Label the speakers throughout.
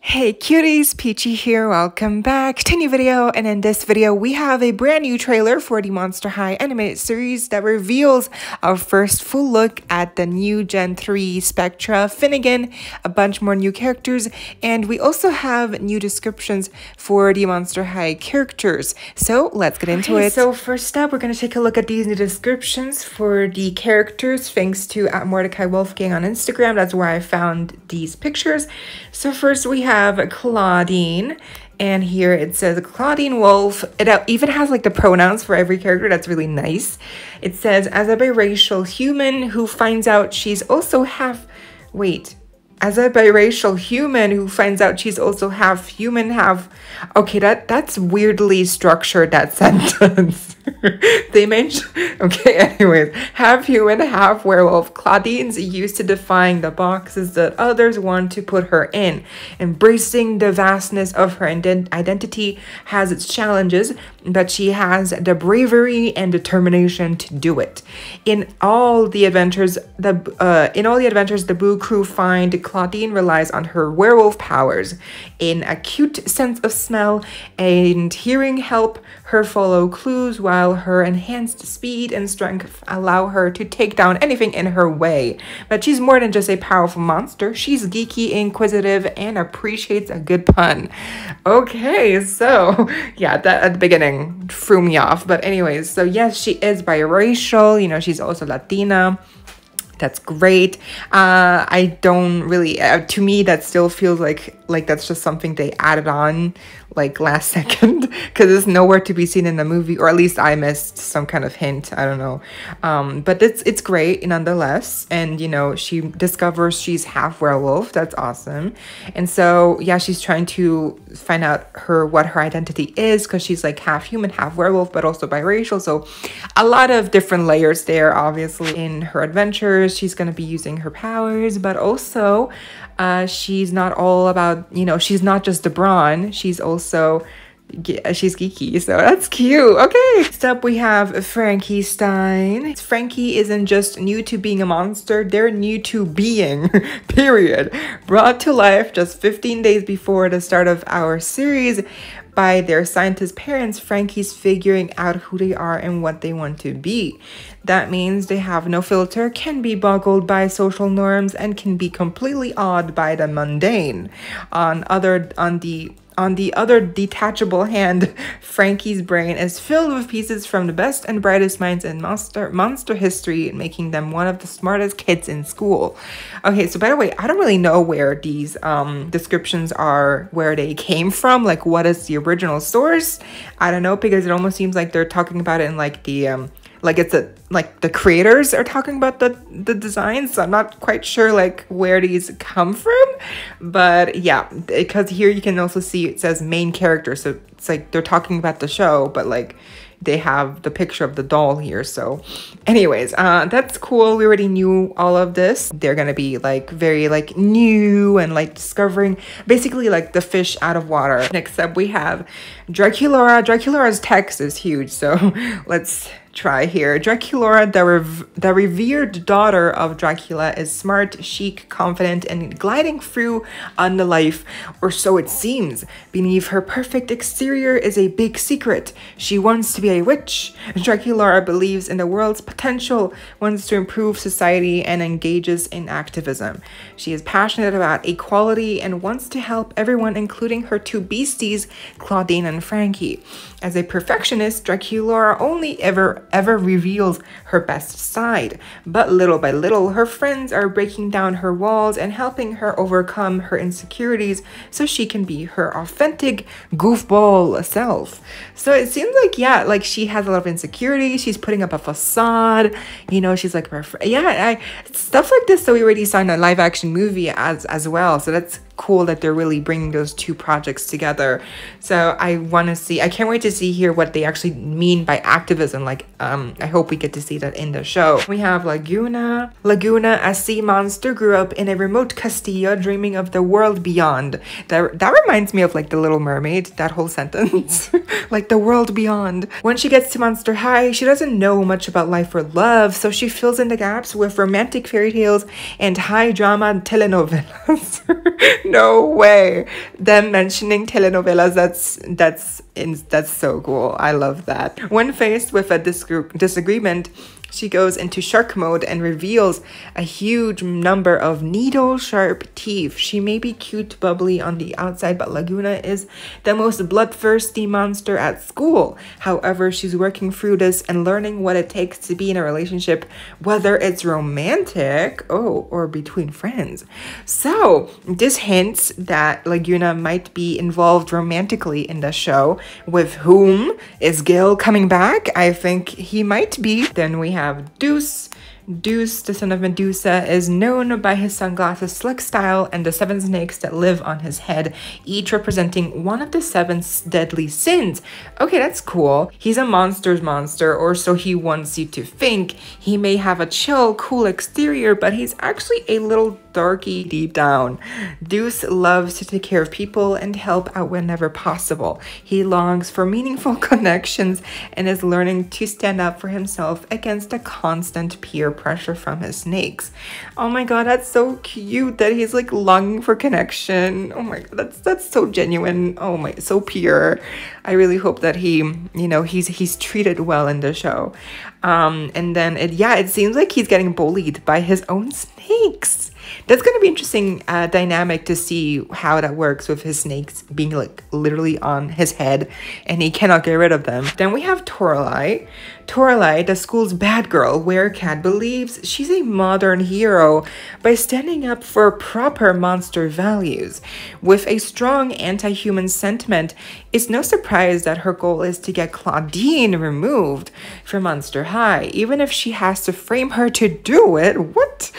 Speaker 1: Hey cuties, Peachy here, welcome back to a new video and in this video we have a brand new trailer for the Monster High animated series that reveals our first full look at the new Gen 3 Spectra, Finnegan, a bunch more new characters and we also have new descriptions for the Monster High characters. So let's get into okay, it. So first up we're going to take a look at these new descriptions for the characters thanks to at Mordecai Wolfgang on Instagram, that's where I found these pictures. So first we have Clawdeen. And here it says Clawdeen Wolf. It even has like the pronouns for every character. That's really nice. It says, as a biracial human who finds out she's also half. Wait, as a biracial human who finds out she's also half human, half okay, that that's weirdly structured that sentence. they mention okay, anyways, half human, half werewolf. Clawdeen's used to defying the boxes that others want to put her in. Embracing the vastness of her ident identity has its challenges, but she has the bravery and determination to do it. In all the adventures, the uh, in all the adventures the Boo crew find Clawdeen relies on her werewolf powers. In acute sense of smell and hearing help her follow clues while her enhanced speed and strength allow her to take down anything in her way. But she's more than just a powerful monster. She's geeky, inquisitive, and appreciates a good pun. Okay, so yeah, that at the beginning threw me off. But anyways, so yes, she is biracial. You know, she's also Latina that's great uh i don't really uh, to me that still feels like like that's just something they added on like last second because it's nowhere to be seen in the movie or at least i missed some kind of hint i don't know. Um but it's it's great nonetheless and you know she discovers she's half werewolf that's awesome. And so yeah she's trying to find out her what her identity is because she's like half human half werewolf but also biracial so a lot of different layers there obviously in her adventures. She's going to be using her powers but also uh, she's not all about, you know, she's not just Debron, she's also uh, she's geeky, so that's cute. Okay, next up we have Frankie Stein. Frankie isn't just new to being a monster, they're new to being, period. Brought to life just 15 days before the start of our series by their scientist parents, Frankie's figuring out who they are and what they want to be. That means they have no filter, can be boggled by social norms, and can be completely awed by the mundane. On other on the on the other detachable hand, Frankie's brain is filled with pieces from the best and brightest minds in monster monster history, making them one of the smartest kids in school. Okay, so by the way, I don't really know where these um, descriptions are, where they came from, like what is the original source. I don't know because it almost seems like they're talking about it in like the um, like it's a like the creators are talking about the the designs so i'm not quite sure like where these come from. But yeah because here you can also see it says main character so it's like they're talking about the show but like they have the picture of the doll here so anyways uh that's cool. We already knew all of this. They're gonna be like very like new and like discovering basically like the fish out of water. Next up we have Draculaura Draculaura's text is huge so let's try here. Draculaura, the, rev the revered daughter of Dracula, is smart, chic, confident, and gliding through on the life, or so it seems. Beneath her perfect exterior is a big secret. She wants to be a witch. Draculaura believes in the world's potential, wants to improve society, and engages in activism. She is passionate about equality and wants to help everyone, including her two beasties, Clawdeen and Frankie. As a perfectionist, Draculaura only ever ever reveals her best side. But little by little, her friends are breaking down her walls and helping her overcome her insecurities so she can be her authentic goofball self. So it seems like, yeah, like she has a lot of insecurity. She's putting up a facade. You know, she's like, yeah, I, stuff like this that we already saw in a live action movie as, as well. So that's cool that they're really bringing those two projects together. So I want to see, I can't wait to see here what they actually mean by activism. Like, um, I hope we get to see that in the show. We have Lagoona. Lagoona, a sea monster, grew up in a remote Castilla dreaming of the world beyond. That, that reminds me of like The Little Mermaid, that whole sentence. like the world beyond. When she gets to Monster High, she doesn't know much about life or love, so she fills in the gaps with romantic fairy tales and high drama telenovelas. no way. Them mentioning telenovelas, that's that's that's so cool. I love that. When faced with a disagreement, she goes into shark mode and reveals a huge number of needle sharp teeth. She may be cute, bubbly on the outside, but Lagoona is the most bloodthirsty monster at school. However, she's working through this and learning what it takes to be in a relationship, whether it's romantic, oh, or between friends. So, this hints that Lagoona might be involved romantically in the show. With whom is Gil coming back? I think he might be. Then we have have Deuce. Deuce, the son of Medusa, is known by his sunglasses slick style and the seven snakes that live on his head, each representing one of the seven deadly sins. Okay, that's cool. He's a monster's monster, or so he wants you to think. He may have a chill, cool exterior, but he's actually a little darky deep down. Deuce loves to take care of people and help out whenever possible. He longs for meaningful connections and is learning to stand up for himself against the constant peer pressure from his snakes. Oh my god, that's so cute that he's like longing for connection. Oh my god, that's that's so genuine. Oh my, so pure. I really hope that he, you know, he's he's treated well in the show. Um, and then it yeah, it seems like he's getting bullied by his own snakes that's going to be interesting uh, dynamic to see how that works with his snakes being like literally on his head and he cannot get rid of them. Then we have Toralei. Toralei, the school's bad girl, Werecat believes she's a modern hero by standing up for proper monster values. With a strong anti-human sentiment, it's no surprise that her goal is to get Clawdeen removed from Monster High, even if she has to frame her to do it. What?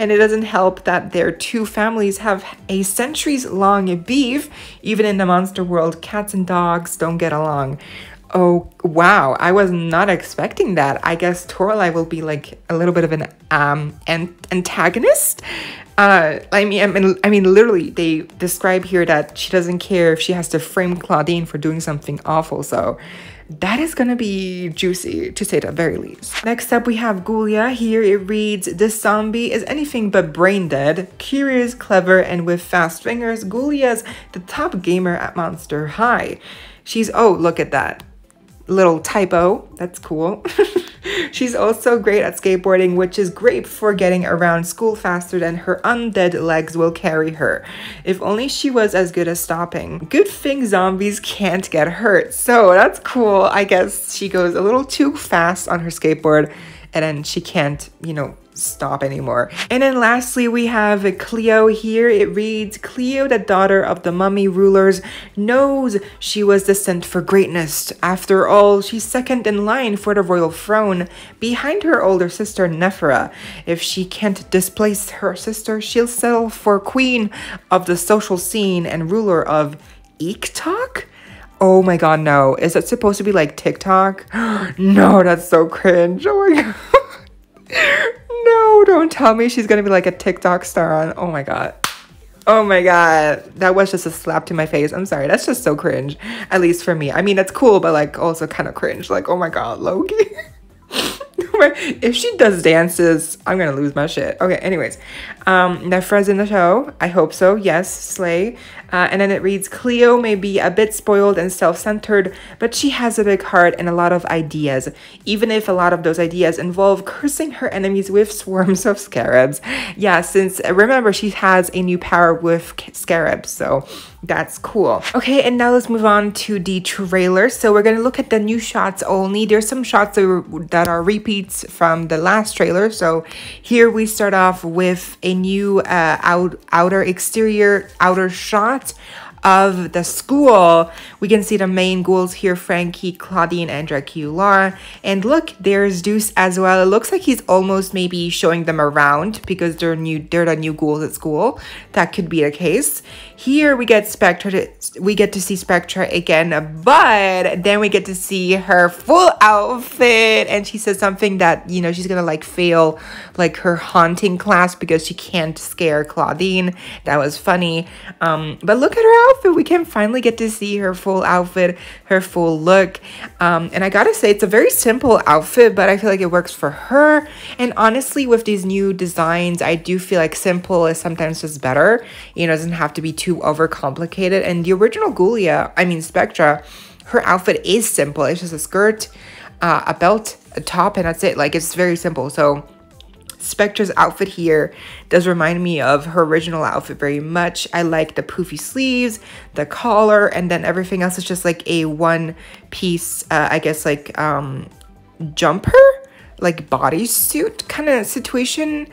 Speaker 1: And it doesn't help that their two families have a centuries long beef. Even in the monster world, cats and dogs don't get along. Oh, wow. I was not expecting that. I guess Toralei will be like a little bit of an um an antagonist. Uh, I mean, I mean, I mean, literally, they describe here that she doesn't care if she has to frame Clawdeen for doing something awful. So that is gonna be juicy to say the very least. Next up we have Ghoulia. Here it reads, This zombie is anything but brain dead, curious, clever, and with fast fingers, Ghoulia's the top gamer at Monster High. She's, oh, look at that little typo. That's cool. She's also great at skateboarding, which is great for getting around school faster than her undead legs will carry her. If only she was as good as stopping. Good thing zombies can't get hurt. So that's cool. I guess she goes a little too fast on her skateboard and then she can't, you know, stop anymore. And then lastly, we have Cleo here. It reads, Cleo, the daughter of the mummy rulers, knows she was destined for greatness. After all, she's second in line for the royal throne, behind her older sister Nefera. If she can't displace her sister, she'll settle for queen of the social scene and ruler of Eektok? Oh my god, no. Is it supposed to be like TikTok? no, that's so cringe. Oh my god. No, don't tell me she's gonna be like a TikTok star on. Oh my god. Oh my god, that was just a slap to my face. I'm sorry, that's just so cringe. At least for me. I mean, it's cool, but like also kind of cringe. Like, oh my god, Loki. if she does dances, I'm gonna lose my shit. Okay, anyways. Um, Nefera's in the show. I hope so. Yes, Slay. Uh, and then it reads Cleo may be a bit spoiled and self centered, but she has a big heart and a lot of ideas, even if a lot of those ideas involve cursing her enemies with swarms of scarabs. Yeah, since remember, she has a new power with scarabs, so that's cool. Okay, and now let's move on to the trailer. So we're gonna look at the new shots only. There's some shots that are, that are repeats from the last trailer. So here we start off with a new uh, out, outer exterior outer shot of the school, we can see the main ghouls here, Frankie, Clawdeen, and Dracula. And look, there's Deuce as well. It looks like he's almost maybe showing them around because they're new they're the new ghouls at school. That could be the case. Here we get Spectra to, we get to see Spectra again, but then we get to see her full outfit and she says something that, you know, she's gonna like fail like her haunting class because she can't scare Clawdeen. That was funny. Um, but look at her outfit. We can finally get to see her full outfit, her full look. Um, and I gotta say, it's a very simple outfit, but I feel like it works for her. And honestly, with these new designs, I do feel like simple is sometimes just better. You know, doesn't have to be too overcomplicated. And the original Ghoulia, I mean Spectra, her outfit is simple. It's just a skirt, uh, a belt, a top, and that's it. Like, it's very simple. So, Spectra's outfit here does remind me of her original outfit very much. I like the poofy sleeves, the collar, and then everything else is just like a one piece, uh, I guess like um, jumper, like bodysuit kind of situation.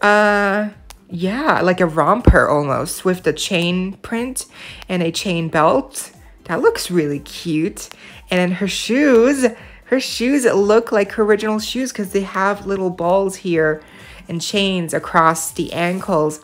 Speaker 1: Uh, yeah, like a romper almost with the chain print and a chain belt. That looks really cute. And then her shoes, her shoes look like her original shoes because they have little balls here and chains across the ankles.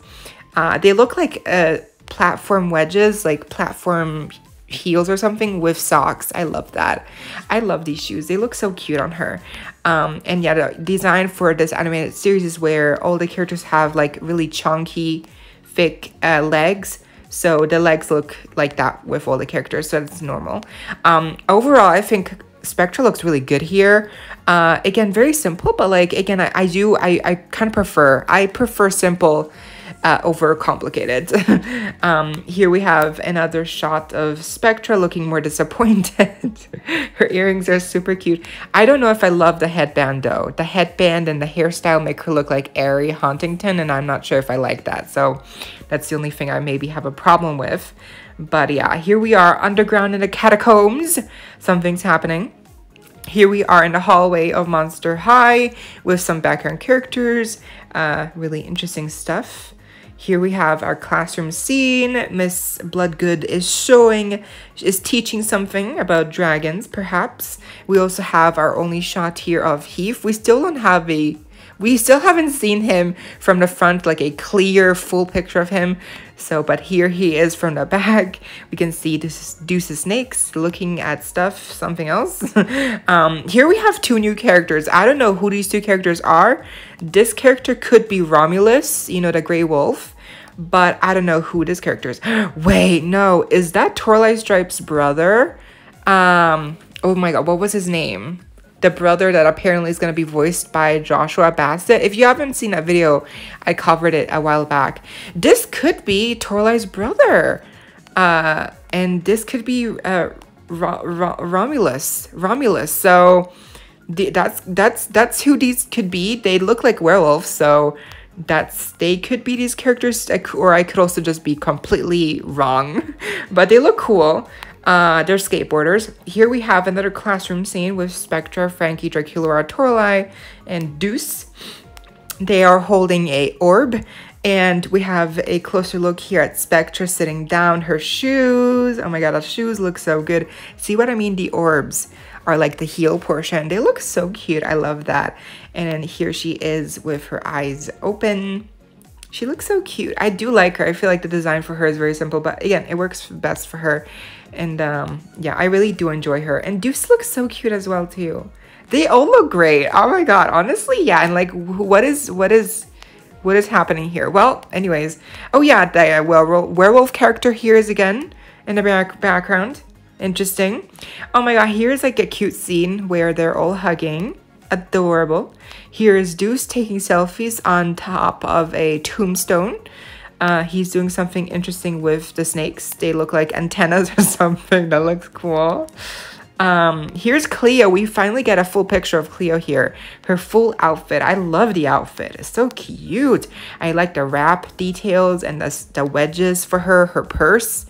Speaker 1: Uh, they look like uh, platform wedges, like platform heels or something with socks. I love that. I love these shoes. They look so cute on her. Um, and yeah, the design for this animated series is where all the characters have like really chunky, thick uh, legs. So the legs look like that with all the characters, so it's normal. Um, overall, I think Spectra looks really good here. Uh, again, very simple, but like, again, I, I do, I, I kind of prefer, I prefer simple uh, over complicated. um, here we have another shot of Spectra looking more disappointed. her earrings are super cute. I don't know if I love the headband though. The headband and the hairstyle make her look like Ari Hauntington, and I'm not sure if I like that. So that's the only thing I maybe have a problem with. But yeah, here we are underground in the catacombs. Something's happening. Here we are in the hallway of Monster High with some background characters. Uh, really interesting stuff. Here we have our classroom scene. Miss Bloodgood is showing, is teaching something about dragons, perhaps. We also have our only shot here of Heath. We still don't have a we still haven't seen him from the front, like a clear full picture of him. So, but here he is from the back. We can see this Deuce's Snakes looking at stuff, something else. um, here we have two new characters. I don't know who these two characters are. This character could be Romulus, you know, the Grey Wolf but I don't know who this character is. Wait, no, is that Toralei Stripe's brother? Um, oh my god, what was his name? The brother that apparently is going to be voiced by Joshua Bassett. If you haven't seen that video, I covered it a while back. This could be Toralei's brother. Uh, and this could be uh, Ro Ro Romulus. Romulus. So that's that's that's who these could be. They look like werewolves, so that's they could be these characters, or I could also just be completely wrong. But they look cool. Uh, they're skateboarders. Here we have another classroom scene with Spectra, Frankie, Draculaura, Toralei, and Deuce. They are holding a orb, and we have a closer look here at Spectra sitting down. Her shoes, oh my god, her shoes look so good. See what I mean? The orbs are like the heel portion. They look so cute. I love that. And here she is with her eyes open. She looks so cute. I do like her. I feel like the design for her is very simple, but again, it works best for her. And um, yeah, I really do enjoy her. And Deuce looks so cute as well too. They all look great. Oh my god, honestly, yeah. And like, what is what is what is happening here? Well, anyways, oh yeah, the uh, werewolf, werewolf character here is again in the back background. Interesting. Oh my god, here's like a cute scene where they're all hugging. Adorable. Here is Deuce taking selfies on top of a tombstone. Uh, he's doing something interesting with the snakes. They look like antennas or something. That looks cool. Um, here's Cleo. We finally get a full picture of Cleo here. Her full outfit. I love the outfit. It's so cute. I like the wrap details and the, the wedges for her, her purse.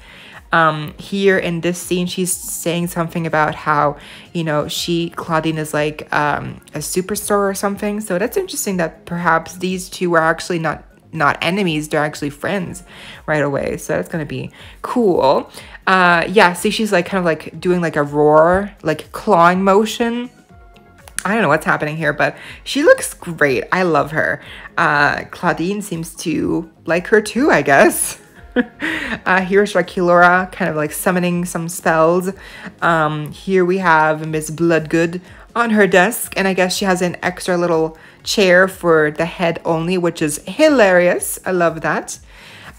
Speaker 1: Um, here in this scene, she's saying something about how, you know, she, Clawdeen is like um, a superstar or something. So that's interesting that perhaps these two are actually not not enemies, they're actually friends right away. So that's gonna be cool. Uh, yeah, see, she's like kind of like doing like a roar, like clawing motion. I don't know what's happening here, but she looks great. I love her. Uh, Clawdeen seems to like her too, I guess. uh, here's Draculaura kind of like summoning some spells. Um, here we have Miss Bloodgood on her desk, and I guess she has an extra little chair for the head only, which is hilarious. I love that.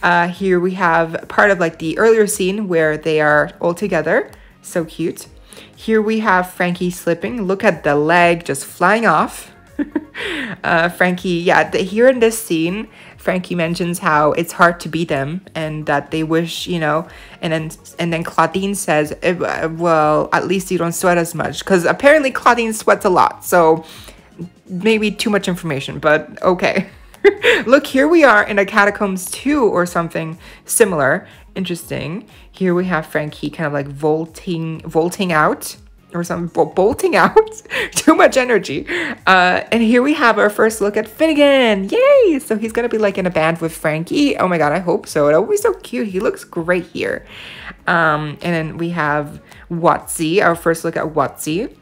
Speaker 1: Uh, here we have part of like the earlier scene where they are all together. So cute. Here we have Frankie slipping. Look at the leg just flying off. uh, Frankie, yeah, the, here in this scene, Frankie mentions how it's hard to beat them and that they wish, you know, and then and then Clawdeen says, eh, well, at least you don't sweat as much because apparently Clawdeen sweats a lot. So maybe too much information, but okay. Look, here we are in a catacombs 2 or something similar. Interesting. Here we have Frankie kind of like vaulting, vaulting out or something, bolting out. Too much energy. Uh, and here we have our first look at Finnegan. Yay! So he's gonna be like in a band with Frankie. Oh my god, I hope so. It'll be so cute. He looks great here. Um, and then we have Watzie, our first look at Watzie.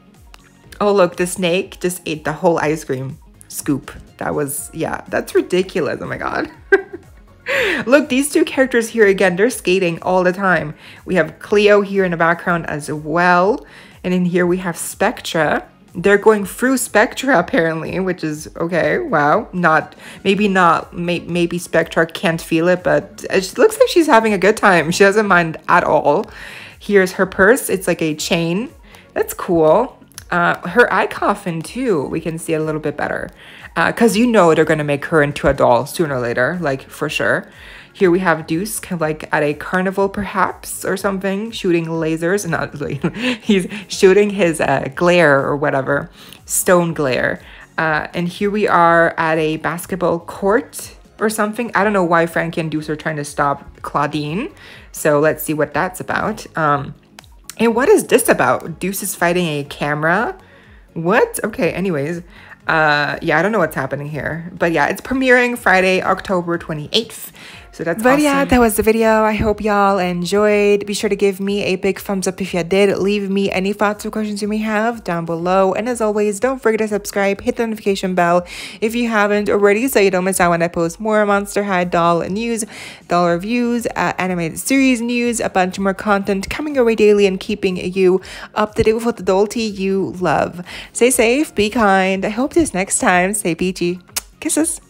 Speaker 1: Oh look, the snake just ate the whole ice cream scoop. That was, yeah, that's ridiculous. Oh my god. Look, these two characters here again, they're skating all the time. We have Cleo here in the background as well. And in here we have Spectra. They're going through Spectra apparently, which is okay. Wow. Not, maybe not, may, maybe Spectra can't feel it, but it looks like she's having a good time. She doesn't mind at all. Here's her purse. It's like a chain. That's cool. Uh, her eye coffin too, we can see it a little bit better. Because uh, you know they're going to make her into a doll sooner or later, like for sure. Here we have Deuce, kind of like at a carnival perhaps or something, shooting lasers. Not he's shooting his uh, glare or whatever, stone glare. Uh, and here we are at a basketball court or something. I don't know why Frankie and Deuce are trying to stop Clawdeen. So let's see what that's about. Um, and what is this about? Deuce is fighting a camera? What? Okay, anyways. Uh, yeah, I don't know what's happening here. But yeah, it's premiering Friday, October 28th. So that's
Speaker 2: But
Speaker 1: awesome.
Speaker 2: yeah, that was the video. I hope y'all enjoyed. Be sure to give me a big thumbs up if you did. Leave me any thoughts or questions you may have down below. And as always, don't forget to subscribe, hit the notification bell if you haven't already so you don't miss out when I post more Monster High doll news, doll reviews, uh, animated series news, a bunch more content coming your way daily and keeping you up to date with what the doll you love. Stay safe, be kind. I hope this next time. Stay peachy. Kisses.